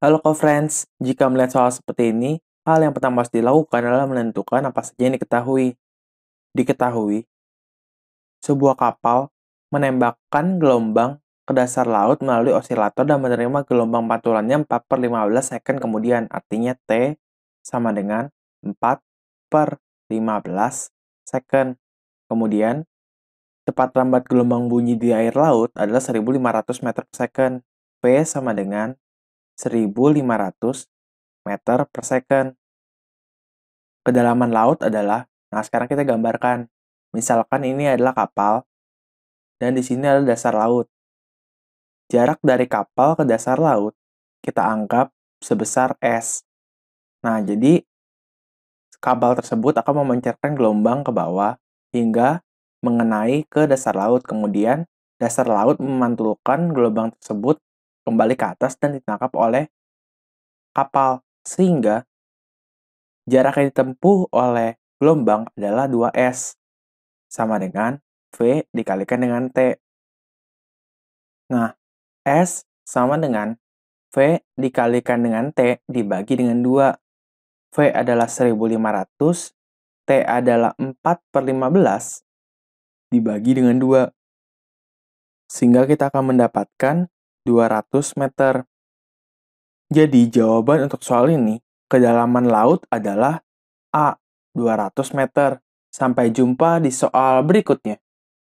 Halo co-friends, jika melihat soal seperti ini, hal yang pertama harus dilakukan adalah menentukan apa saja yang diketahui. Diketahui, sebuah kapal menembakkan gelombang ke dasar laut melalui osilator dan menerima gelombang pantulannya 4 per 15 second kemudian. Artinya T sama dengan 4 per 15 second. Kemudian, cepat lambat gelombang bunyi di air laut adalah 1500 meter per second. V sama dengan 1500 meter per second. Kedalaman laut adalah, nah sekarang kita gambarkan. Misalkan ini adalah kapal, dan di sini adalah dasar laut. Jarak dari kapal ke dasar laut kita anggap sebesar S. Nah, jadi kabel tersebut akan memancarkan gelombang ke bawah hingga mengenai ke dasar laut. Kemudian, dasar laut memantulkan gelombang tersebut kembali ke atas dan ditangkap oleh kapal. Sehingga jarak yang ditempuh oleh gelombang adalah 2S. Sama dengan V dikalikan dengan T. Nah, S sama dengan V dikalikan dengan T dibagi dengan 2. V adalah 1500, T adalah 4 per 15, dibagi dengan 2. Sehingga kita akan mendapatkan 200 meter. Jadi jawaban untuk soal ini, kedalaman laut adalah A, 200 meter. Sampai jumpa di soal berikutnya.